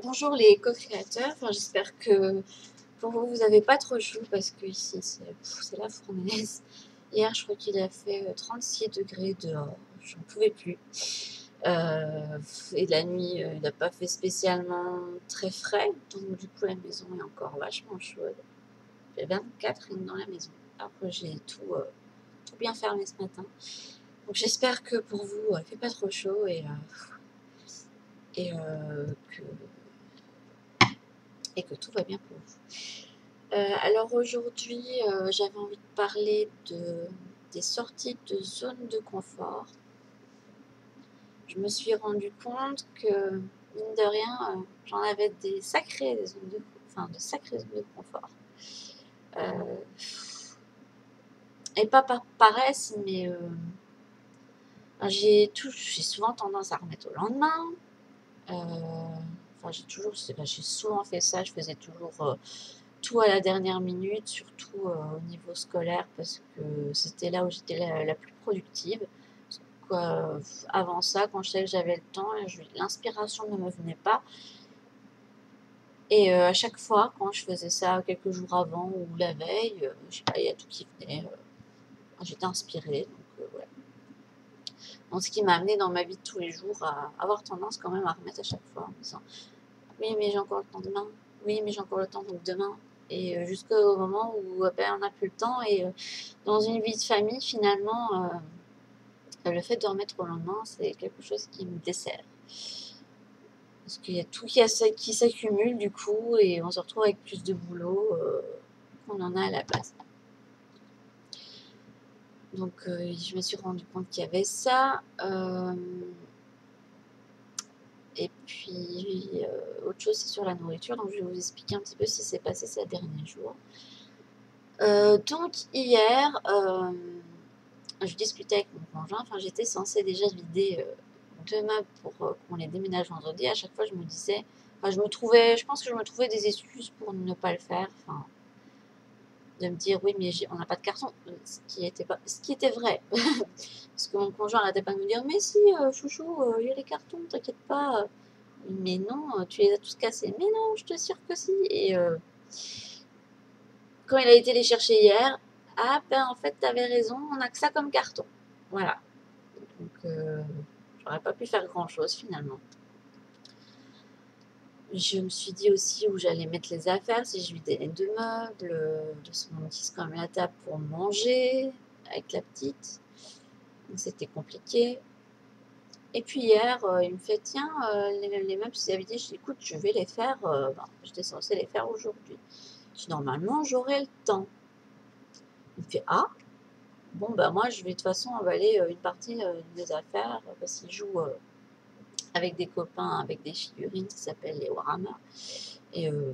Bonjour les co-créateurs, j'espère que pour vous, vous n'avez pas trop chaud parce que ici c'est la fournaise. Hier je crois qu'il a fait 36 euh, degrés dehors, j'en pouvais plus. Euh, et la nuit euh, il n'a pas fait spécialement très frais, donc du coup la maison est encore vachement chaude. Fait 24 dans la maison. Après j'ai tout, tout bien fermé ce matin. Donc j'espère que pour vous il ne fait pas trop chaud et, et que et que tout va bien pour vous. Euh, alors aujourd'hui, euh, j'avais envie de parler de, des sorties de zone de confort. Je me suis rendu compte que, mine de rien, euh, j'en avais des sacrées zones de, enfin, de sacrées zones de confort. et pas par paresse, mais j'ai souvent tendance à remettre au lendemain j'ai toujours, j'ai souvent fait ça, je faisais toujours euh, tout à la dernière minute, surtout euh, au niveau scolaire, parce que c'était là où j'étais la, plus productive. avant ça, quand je savais que j'avais le temps, l'inspiration ne me venait pas. Et euh, à chaque fois, quand je faisais ça quelques jours avant ou la veille, je sais pas, il y a tout qui venait. J'étais inspirée. Ce qui m'a amené dans ma vie de tous les jours à avoir tendance quand même à remettre à chaque fois en disant oui, mais j'ai encore le temps demain. Oui, mais j'ai encore le temps donc demain. Et euh, jusqu'au moment où ben, on n'a plus le temps. Et euh, dans une vie de famille, finalement, euh, le fait de remettre au lendemain, c'est quelque chose qui me dessert. Parce qu'il y a tout qui, qui s'accumule du coup, et on se retrouve avec plus de boulot qu'on en a à la place. Donc je me suis rendu compte qu'il y avait ça. Et puis, euh, autre chose, c'est sur la nourriture. Donc, je vais vous expliquer un petit peu ce qui s'est passé ces derniers jours. Euh, donc, hier, euh, je discutais avec mon conjoint. Enfin, j'étais censée déjà vider deux meubles pour qu'on les déménage vendredi. À chaque fois, je me disais, enfin, je me trouvais, je pense que je me trouvais des excuses pour ne pas le faire. De me dire oui mais on n'a pas de carton. Ce qui était pas ce qui était vrai. Parce que mon conjoint n'arrêtait pas de me dire mais si euh, chouchou euh, il y a les cartons t'inquiète pas. Mais non tu les as tous cassés. Mais non je te assure que si. Et euh, quand il a été les chercher hier ah ben en fait t'avais raison on a que ça comme carton. Voilà. Donc j'aurais pas pu faire grand chose finalement je me suis dit aussi où j'allais mettre les affaires, si je vidais les deux meubles, de son quand même la table pour manger avec la petite. C'était compliqué. Et puis hier, euh, il me fait tiens, euh, les, meubles, si dit, je dis écoute, je vais les faire. Euh, ben, j'étais censée les faire aujourd'hui. Je dis normalement, j'aurai le temps. Il me fait ah, bon, ben moi, je vais de toute façon avaler une partie des affaires parce qu'il joue avec des copains, avec des figurines qui s'appellent les Warhammer. Et euh,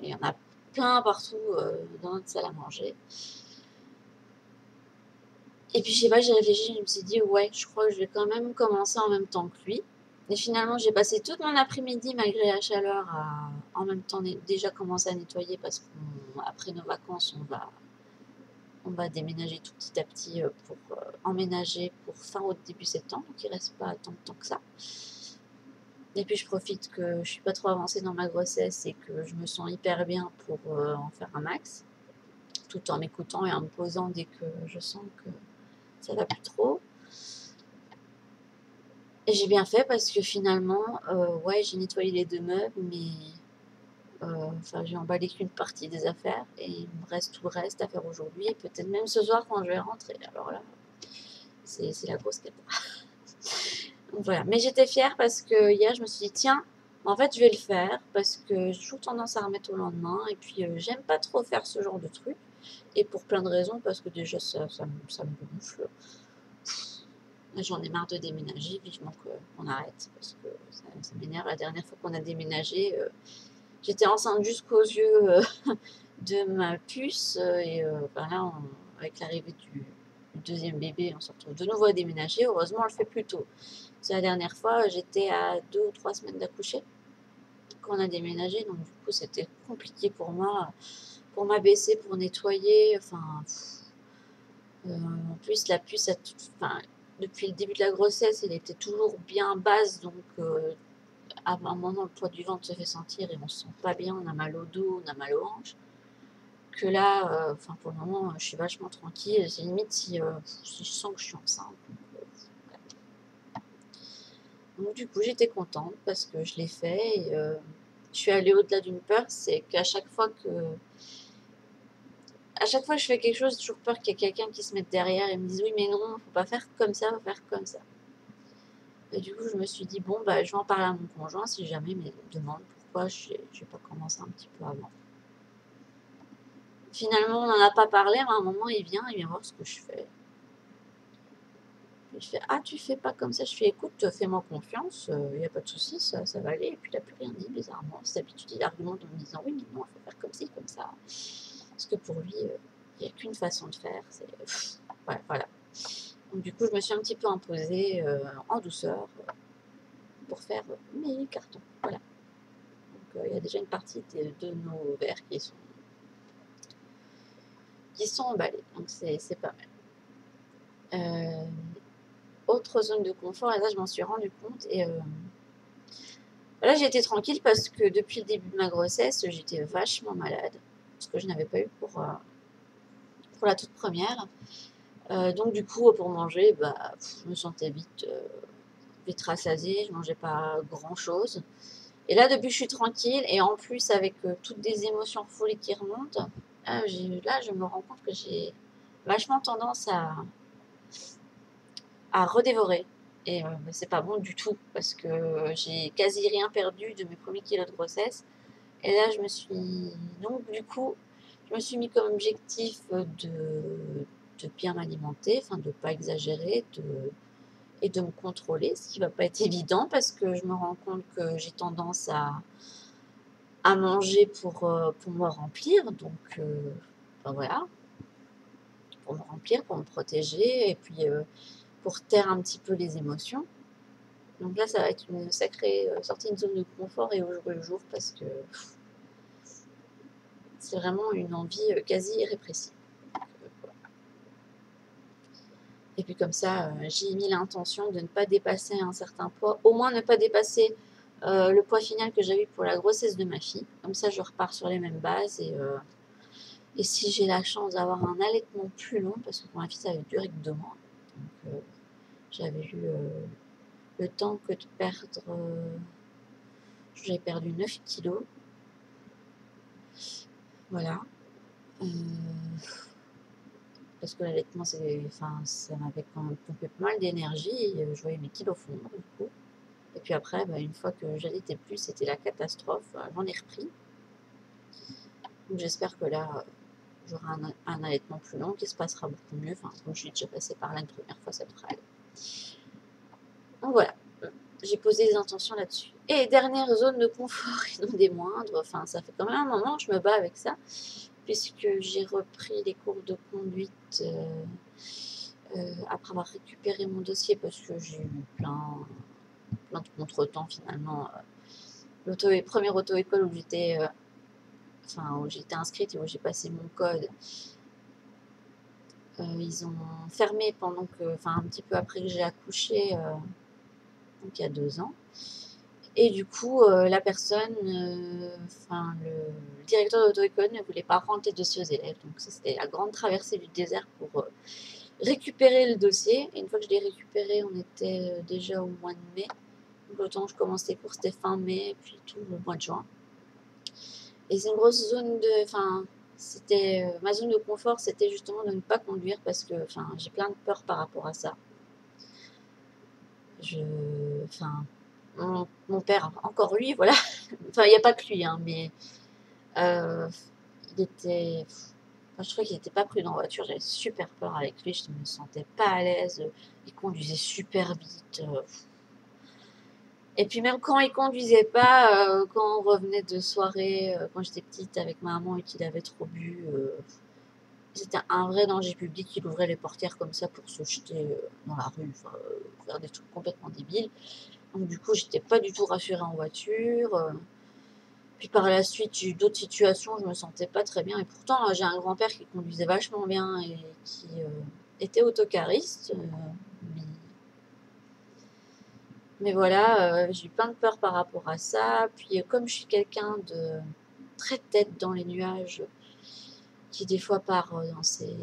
il y en a plein partout euh, dans notre salle à manger. Et puis je sais pas, j'ai réfléchi, je me suis dit ouais, je crois que je vais quand même commencer en même temps que lui. Et finalement, j'ai passé toute mon après-midi, malgré la chaleur, à en même temps déjà commencer à nettoyer parce qu'après nos vacances, on va, on va déménager tout petit à petit euh, pour emménager pour fin août, début septembre. Donc il reste pas tant de temps que ça. Et puis je profite que je suis pas trop avancée dans ma grossesse et que je me sens hyper bien pour euh, en faire un max, tout en m'écoutant et en me posant dès que je sens que ça va plus trop. Et j'ai bien fait parce que finalement, euh, ouais, j'ai nettoyé les deux meubles, mais euh, enfin, j'ai emballé qu'une partie des affaires et il me reste tout le reste à faire aujourd'hui et peut-être même ce soir quand je vais rentrer. Alors là, c'est la grosse voilà. Mais j'étais fière parce que hier, je me suis dit, tiens, en fait, je vais le faire parce que j'ai toujours tendance à remettre au lendemain. Et puis, euh, j'aime pas trop faire ce genre de truc. Et pour plein de raisons, parce que déjà, ça, ça, ça me gonfle. J'en ai marre de déménager, vivement qu'on arrête, parce que ça, m'énerve. La dernière fois qu'on a déménagé, euh, j'étais enceinte jusqu'aux yeux euh, de ma puce, et ben là, avec l'arrivée du, deuxième bébé, on se retrouve de nouveau à déménager. Heureusement, on le fait plus tôt. La dernière fois, j'étais à deux ou trois semaines d'accoucher quand on a déménagé. Donc, du coup, c'était compliqué pour moi, pour m'abaisser, pour nettoyer. Euh, en plus, la puce, enfin, depuis le début de la grossesse, elle était toujours bien basse. Donc, à un moment, le poids du ventre se fait sentir et on se sent pas bien, on a mal au dos, on a mal aux hanches. Que là, euh, pour le moment, je suis vachement tranquille. C'est limite si, euh, si, je sens que je suis enceinte. Du coup, j'étais contente parce que je l'ai fait. Et, je suis allée au-delà d'une peur, c'est qu'à chaque fois que à chaque fois que je fais quelque chose, j'ai toujours peur qu'il y ait quelqu'un qui se mette derrière et me dise oui mais non, faut pas faire comme ça, faut faire comme ça. Et du coup, je me suis dit bon bah je vais en parler à mon conjoint si jamais il me demande pourquoi je n'ai pas commencé un petit peu avant. Finalement, on n'en a pas parlé, à un moment, il vient, il vient voir ce que je fais. Je fais Ah, tu fais pas comme ça. Je fais Écoute, fais-moi confiance, il euh, n'y a pas de souci, ça, va aller. Et puis, il n'a plus rien dit, bizarrement. C'est d'habitude, il argumente en me disant Oui, mais non, il faut faire comme ci, comme ça. Parce que pour lui, euh, il n'y a qu'une façon de faire. C'est. voilà. Donc, du coup, je me suis un petit peu imposée euh, en douceur pour faire mes cartons. Voilà. Donc, il y a déjà une partie de, nos verres qui sont qui sont emballés. Donc, c'est pas mal. Autre zone de confort, et là je m'en suis rendu compte. Et euh, là été tranquille parce que depuis le début de ma grossesse, j'étais vachement malade, ce que je n'avais pas eu pour, euh, pour la toute première. Euh, donc du coup, pour manger, bah, je me sentais vite, vite rassasiée, je mangeais pas grand chose. Et là, depuis, je suis tranquille. Et en plus, avec toutes des émotions folles qui remontent, là, je me rends compte que j'ai vachement tendance à, à redévorer. Et euh, c'est pas bon du tout parce que j'ai quasi rien perdu de mes premiers kilos de grossesse. Et là, je me suis. Donc, du coup, je me suis mis comme objectif de, de bien m'alimenter, enfin, de pas exagérer de, et de me contrôler, ce qui va pas être évident parce que je me rends compte que j'ai tendance à, à manger pour, euh, pour me remplir. Donc, euh, ben voilà. Pour me remplir, pour me protéger. Et puis pour taire un petit peu les émotions. Donc là, ça va être une sacrée euh, sortie d'une zone de confort et au jour le jour parce que c'est vraiment une envie euh, quasi irrépressible. Et puis comme ça, euh, j'ai mis l'intention de ne pas dépasser un certain poids, au moins ne pas dépasser le poids final que j'avais pour la grossesse de ma fille. Comme ça, je repars sur les mêmes bases et, et si j'ai la chance d'avoir un allaitement plus long, parce que pour ma fille, ça avait duré que deux mois, donc, j'avais eu euh, le temps que de perdre. Euh, j'ai perdu 9 kilos. Voilà. Euh, parce que l'allaitement, enfin, ça m'avait quand même pompé pas mal d'énergie. Je voyais mes kilos fondre, du coup. Et puis après, bah, une fois que j'allaitais plus, c'était la catastrophe. J'en ai repris. Donc j'espère que là, j'aurai un, allaitement plus long qui se passera beaucoup mieux. Enfin, comme je suis déjà passé par là une première fois, ça devrait aller. Donc voilà, j'ai posé des intentions là-dessus. Et dernière zone de confort et non des moindres, enfin ça fait quand même un moment que je me bats avec ça, puisque j'ai repris les cours de conduite euh, euh, après avoir récupéré mon dossier parce que j'ai eu plein, plein de contretemps finalement. Le première auto-école où j'étais euh, enfin, où j'étais inscrite et où j'ai passé mon code, euh, ils ont fermé pendant que, enfin un petit peu après que j'ai accouché, euh, donc il y a deux ans. Et du coup, euh, la personne, enfin le, directeur d'auto-école ne voulait pas rentrer de ses élèves. Donc c'était la grande traversée du désert pour récupérer le dossier. Et une fois que je l'ai récupéré, on était déjà au mois de mai. Donc autant je commence les cours, c'était fin mai, puis tout le mois de juin. Et c'est une grosse zone de, enfin, c'était euh, ma zone de confort, c'était justement de ne pas conduire parce que enfin, j'ai plein de peur par rapport à ça. Je, enfin, mon, père, encore lui, voilà. enfin, il n'y a pas que lui, hein, mais euh, il était. Enfin, je trouvais qu'il n'était pas prudent en voiture. J'avais super peur avec lui. Je ne me sentais pas à l'aise. Il conduisait super vite. Euh, et puis même quand il conduisait pas, euh, quand on revenait de soirée, euh, quand j'étais petite avec ma maman et qu'il avait trop bu, euh, c'était un vrai danger public. Il ouvrait les portières comme ça pour se jeter dans la rue, faire des trucs complètement débiles. Donc du coup, j'étais pas du tout rassurée en voiture. Puis par la suite, j'ai eu d'autres situations, je me sentais pas très bien. Et pourtant, j'ai un grand-père qui conduisait vachement bien et qui était autocariste Mais voilà, j'ai eu plein de peur par rapport à ça. Puis comme je suis quelqu'un de très tête dans les nuages, qui des fois part dans ses...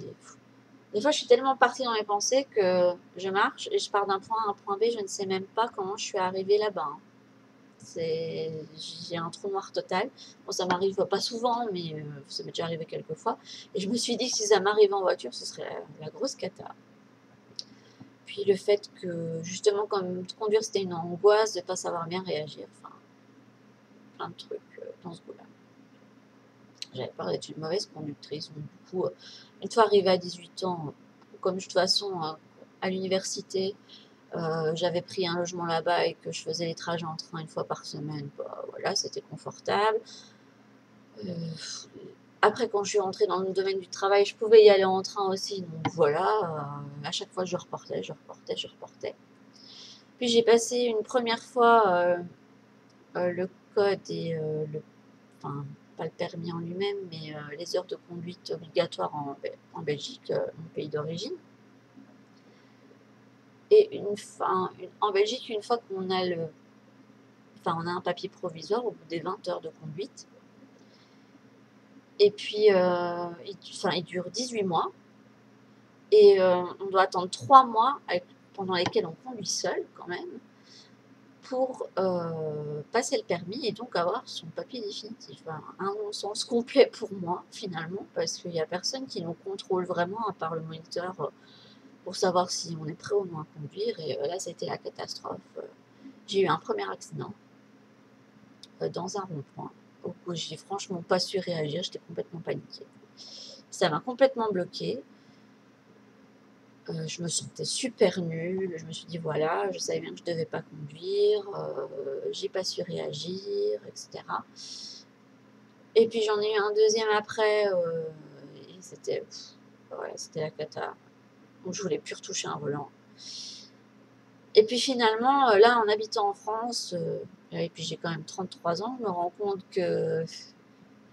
Des fois, je suis tellement partie dans mes pensées que je marche et je pars d'un point à un point B, je ne sais même pas comment je suis arrivée là-bas. Hein. J'ai un trou noir total. Bon, ça m'arrive pas souvent, mais euh, ça m'est déjà arrivé quelques fois. Et je me suis dit que si ça m'arrivait en voiture, ce serait la grosse cata. Puis le fait que, justement, comme conduire, c'était une angoisse de ne pas savoir bien réagir. Enfin, plein de trucs euh, dans ce goût-là. J'avais peur d'être une mauvaise conductrice. Donc, du coup, euh, une fois arrivée à 18 ans, comme de toute façon, à l'université, euh, j'avais pris un logement là-bas et que je faisais les trajets en train une fois par semaine, bah, voilà, c'était confortable. Euh, après, quand je suis rentrée dans le domaine du travail, je pouvais y aller en train aussi, donc voilà, euh, à chaque fois je reportais, je reportais, je reportais. Puis j'ai passé une première fois le code et le, enfin, pas le permis en lui-même, mais les heures de conduite obligatoires en, en Belgique, mon pays d'origine. Et une, fin, en Belgique, une fois qu'on a le, enfin, on a un papier provisoire au bout des 20 heures de conduite. Et puis, euh, il dure 18 mois. Et euh, on doit attendre 3 mois pendant lesquels on conduit seul quand même pour euh, passer le permis et donc avoir son papier définitif. un non-sens complet pour moi finalement parce qu'il n'y a personne qui nous contrôle vraiment à part le moniteur pour savoir si on est prêt ou non à conduire. Et euh, là, c'était la catastrophe. Euh, j'ai eu un premier accident euh, dans un rond-point où j'ai franchement pas su réagir. J'étais complètement paniquée. Ça m'a complètement bloqué. je me sentais super nulle. Je me suis dit voilà, je savais bien que je devais pas conduire. j'ai pas su réagir, etc. Et puis j'en ai eu un deuxième après. et c'était la cata je voulais plus retoucher un volant. Et puis finalement, euh, là, en habitant en France, euh, et puis j'ai quand même 33 ans, je me rends compte que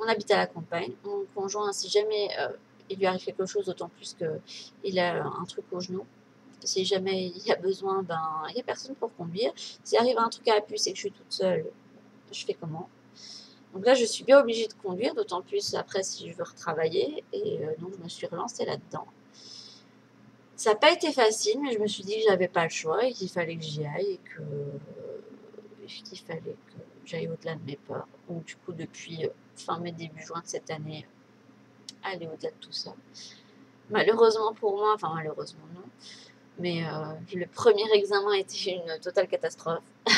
on habite à la campagne. Mon conjoint, si jamais euh, il lui arrive quelque chose, d'autant plus qu'il a un truc au genou, si jamais il y a besoin, ben, il n'y a personne pour conduire. S'il arrive un truc à la puce et que je suis toute seule, je fais comment? Donc là, je suis bien obligée de conduire, d'autant plus après si je veux retravailler. Et donc, je me suis relancée là-dedans. Ça n'a pas été facile, mais je me suis dit que j'avais pas le choix et qu'il fallait que j'y aille et que qu'il fallait que j'aille au-delà de mes peurs. Donc du coup, depuis euh, fin mai, début juin de cette année, aller au-delà de tout ça. Malheureusement pour moi, enfin malheureusement non, mais euh, le premier examen a été une totale catastrophe.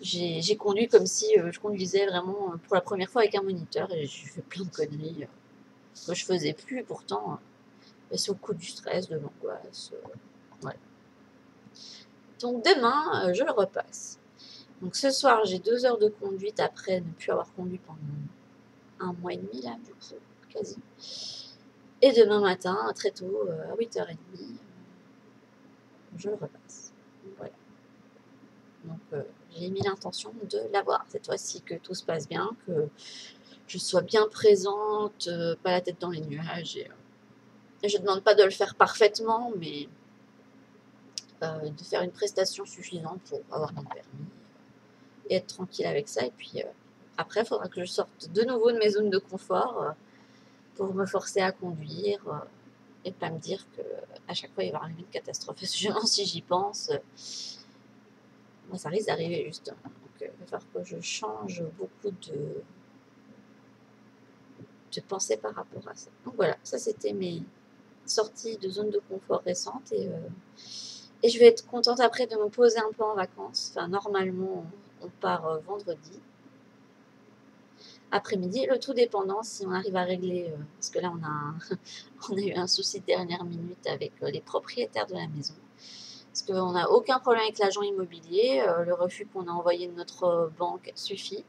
j'ai conduit comme si euh, je conduisais vraiment pour la première fois avec un moniteur et j'ai fait plein de conneries que je faisais plus pourtant et sous le coup du stress, de l'angoisse. Euh, Donc demain, euh, je le repasse. Donc ce soir, j'ai deux heures de conduite après ne plus avoir conduit pendant un mois et demi, là, quasi. Et demain matin, très tôt, euh, à 8h30, je le repasse. Voilà. Donc j'ai mis l'intention de l'avoir cette fois-ci, que tout se passe bien, que je sois bien présente, pas la tête dans les nuages. Et, je ne demande pas de le faire parfaitement, mais euh, de faire une prestation suffisante pour avoir mon permis et être tranquille avec ça. Et puis euh, après, il faudra que je sorte de nouveau de mes zones de confort euh, pour me forcer à conduire et pas me dire que à chaque fois il va arriver une catastrophe. Parce si j'y pense, moi, ça risque d'arriver justement. Donc il va falloir que je change beaucoup de de pensée par rapport à ça. Donc voilà, ça c'était mes, sortie de zone de confort récente et, euh, et je vais être contente après de me poser un peu en vacances. Enfin, normalement, on, part euh, vendredi après-midi. Le tout dépendant si on arrive à régler, euh, parce que là on a, on a eu un souci de dernière minute avec les propriétaires de la maison. Parce qu'on n'a aucun problème avec l'agent immobilier, le refus qu'on a envoyé de notre banque suffit.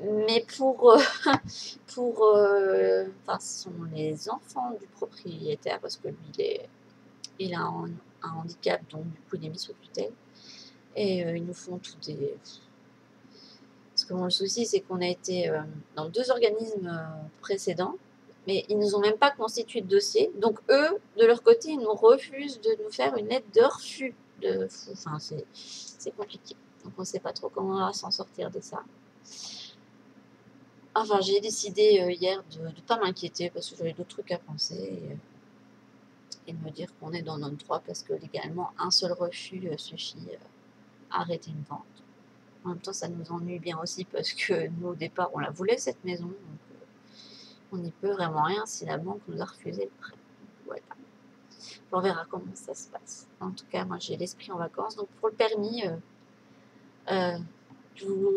Mais pour, euh, pour euh, enfin, ce sont les enfants du propriétaire, parce que lui, il, est, il a un, handicap, donc du coup, il est mis sous tutelle. Et euh, ils nous font tout des... Parce que le souci, c'est qu'on a été dans deux organismes précédents, mais ils nous ont même pas constitué de dossier. Donc eux, de leur côté, ils nous refusent de nous faire une lettre de refus. Enfin, c'est compliqué. Donc on ne sait pas trop comment on va s'en sortir de ça. Enfin, j'ai décidé euh, hier de ne pas m'inquiéter parce que j'avais d'autres trucs à penser et, euh, de me dire qu'on est dans notre droit parce que légalement, un seul refus euh, suffit à arrêter une vente. En même temps, ça nous ennuie bien aussi parce que nous, au départ, on la voulait cette maison. Donc, on n'y peut vraiment rien si la banque nous a refusé le prêt. Voilà. On verra comment ça se passe. En tout cas, moi, j'ai l'esprit en vacances. Donc, pour le permis,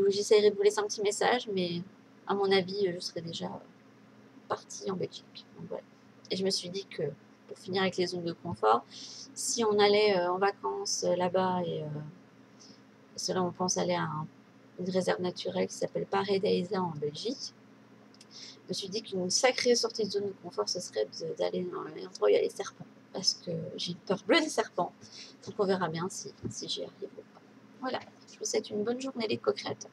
j'essaierai de vous laisser un petit message, mais à mon avis, je serai déjà partie en Belgique. Et je me suis dit que, pour finir avec les zones de confort, si on allait euh, en vacances euh, là-bas, et cela on pense aller à une réserve naturelle qui s'appelle Paradisa en Belgique, je me suis dit qu'une sacrée sortie de zone de confort, ce serait d'aller dans un endroit où il y a les serpents. Parce que j'ai peur bleue des serpents. Donc on verra bien si, si j'y arrive ou pas. Voilà, je vous souhaite une bonne journée les co-créateurs.